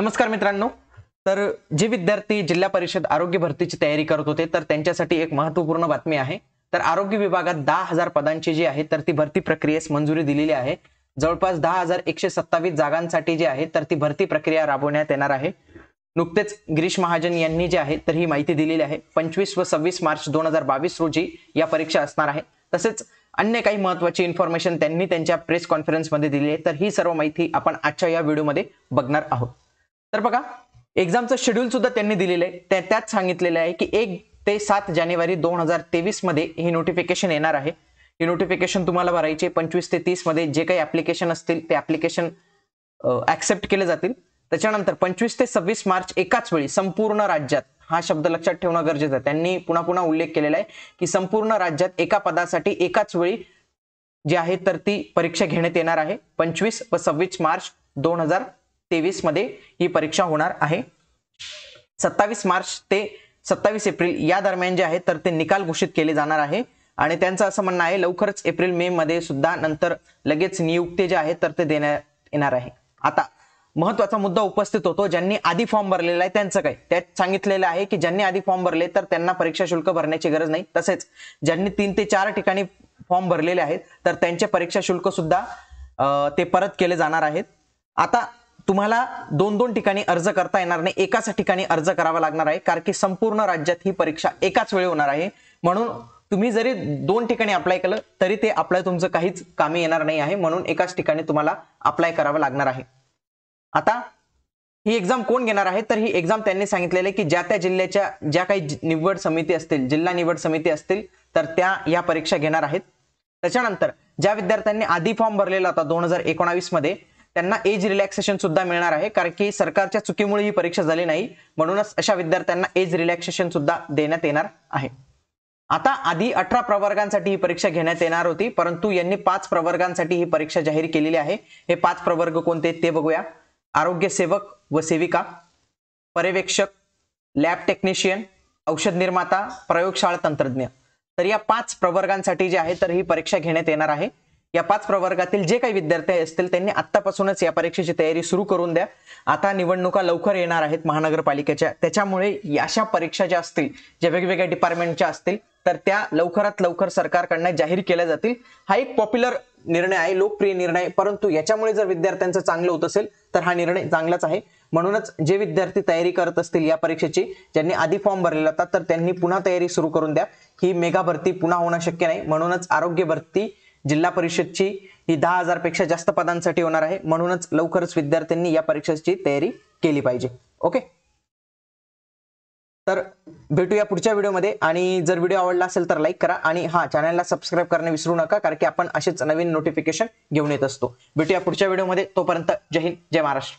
नमस्कार मित्रांनो. तर जे विद्यार्थी जिल्हा परिषद आरोग्य भरतीची तयारी करत होते तर त्यांच्यासाठी एक महत्त्वपूर्ण बातमी आहे. तर आरोग्य विभागात दहा हजार पदांची जी आहे तर ती भरती प्रक्रियेस मंजुरी दिलेली आहे. जवळपास दहा हजार एकशे सत्तावीस जागांसाठी जी आहे तर ती भरती प्रक्रिया राबवण्यात येणार आहे. नुकतेच गिरीश महाजन यांनी जी आहे तर ही माहिती दिलेली आहे. पंचवीस व सव्वीस मार्च दोन हजार बावीस रोजी या परीक्षा असणार आहे. तसेच अन्य काही महत्वाची इन्फॉर्मेशन त्यांनी त्यांच्या प्रेस कॉन्फरन्समध्ये दिली आहे. तर ही सर्व माहिती आपण आजच्या या व्हिडिओमध्ये बघणार आहोत. तर बघा एक्झामचं शेड्यूल सुद्धा त्यांनी दिलेलं आहे. त्या- त्यात सांगितलेलं आहे की एक ते सात जानेवारी दोन हजार तेवीसमध्ये ही नोटिफिकेशन येणार आहे. ही नोटिफिकेशन तुम्हाला भरायची पंचवीस ते तीसमध्ये जे काही ऍप्लिकेशन असतील ते ऍप्लिकेशन ऍक्सेप्ट केले जातील. त्याच्यानंतर पंचवीस ते सव्वीस मार्च एकाच वेळी संपूर्ण राज्यात हा शब्द लक्षात ठेवणं गरजेचं आहे. त्यांनी पुन्हा पुन्हा उल्लेख केलेला आहे की संपूर्ण राज्यात एका पदासाठी एकाच वेळी जी आहे तर ती परीक्षा घेण्यात येणार आहे. पंचवीस व सव्वीस मार्च दोन हजार तेवीसमध्ये ही परीक्षा होणार आहे. सत्तावीस मार्च ते सत्तावीस एप्रिल या दरम्यान जे आहे तर ते निकाल घोषित केले जाणार आहे. आणि त्यांचं असं म्हणणं आहे लवकरच एप्रिल मे मध्ये सुद्धा नंतर लगेच नियुक्ती जे आहे तर ते देण्यात येणार आहे. आता महत्त्वाचा मुद्दा उपस्थित होतो ज्यांनी आधी फॉर्म भरलेला आहे त्यांचं काय? त्यात सांगितलेलं आहे की ज्यांनी आधी फॉर्म भरले तर त्यांना परीक्षा शुल्क भरण्याची गरज नाही. तसेच ज्यांनी तीन ते चार ठिकाणी फॉर्म भरलेले आहेत तर त्यांचे परीक्षा शुल्क सुद्धा ते परत केले जाणार आहेत. आता तुम्हाला दोन दोन ठिकाणी अर्ज करता येणार नाही. एकाच ठिकाणी अर्ज करावा लागणार आहे कारण की संपूर्ण राज्यात ही परीक्षा एकाच वेळी होणार आहे. म्हणून तुम्ही जरी दोन ठिकाणी अप्लाय केलं तरी ते अप्लाय तुमचं काहीच कामी येणार नाही आहे. म्हणून एकाच ठिकाणी तुम्हाला अप्लाय करावं लागणार आहे. आता ही एक्झाम कोण घेणार आहे? तर ही एक्झाम त्यांनी सांगितलेली आहे की ज्या त्या जिल्ह्याच्या ज्या काही निवड समिती असतील जिल्हा निवड समिती असतील तर त्या या परीक्षा घेणार आहेत. त्याच्यानंतर ज्या विद्यार्थ्यांनी आधी फॉर्म भरलेला होता दोन हजार एकोणावीसमध्ये त्यांना एज रिलॅक्सेशन सुद्धा मिळणार आहे कारण की सरकारच्या चुकीमुळे ही परीक्षा झाली नाही. म्हणूनच अशा विद्यार्थ्यांना एज रिलॅक्सेशन सुद्धा देण्यात येणार आहे. आता आधी अठरा प्रवर्गांसाठी ही परीक्षा घेण्यात येणार होती परंतु यांनी पाच प्रवर्गांसाठी ही परीक्षा जाहीर केलेली आहे. हे पाच प्रवर्ग कोणते ते बघूया. आरोग्य सेवक व सेविका पर्यवेक्षक लॅब टेक्निशियन औषध निर्माता प्रयोगशाळा तंत्रज्ञ. तर या पाच प्रवर्गांसाठी जे आहे तर ही परीक्षा घेण्यात येणार आहे. या पाच प्रवर्गातील जे काही विद्यार्थी असतील त्यांनी आतापासूनच या परीक्षेची तयारी सुरू करून द्या. आता निवडणुका लवकर येणार आहेत महानगरपालिकेच्या. त्याच्यामुळे अशा परीक्षा ज्या असतील ज्या वेगवेगळ्या डिपार्टमेंटच्या असतील तर त्या लवकरात लवकर सरकारकडनं जाहीर केल्या जातील. हा एक पॉप्युलर निर्णय आहे लोकप्रिय निर्णय परंतु याच्यामुळे जर विद्यार्थ्यांचं चांगलं होत असेल तर हा निर्णय चांगलाच आहे. म्हणूनच जे विद्यार्थी तयारी करत असतील या परीक्षेची ज्यांनी आधी फॉर्म भरलेला होता तर त्यांनी पुन्हा तयारी सुरू करून द्या. ही मेगा भरती पुन्हा होणं शक्य नाही. म्हणूनच आरोग्य भरती जिल्हा परिषदची ही दहा हजारपेक्षा जास्त पदांसाठी होणार आहे. म्हणूनच लवकरच विद्यार्थ्यांनी या परीक्षेची तयारी केली पाहिजे. ओके? तर भेटूया पुढच्या व्हिडिओमध्ये आणि जर व्हिडिओ आवडला असेल तर लाईक करा आणि हा चॅनलला सबस्क्राईब करणे विसरू नका कारण की आपण असेच नवीन नोटिफिकेशन घेऊन येत असतो. भेटूया पुढच्या व्हिडिओमध्ये. तोपर्यंत जय हिंद जय महाराष्ट्र.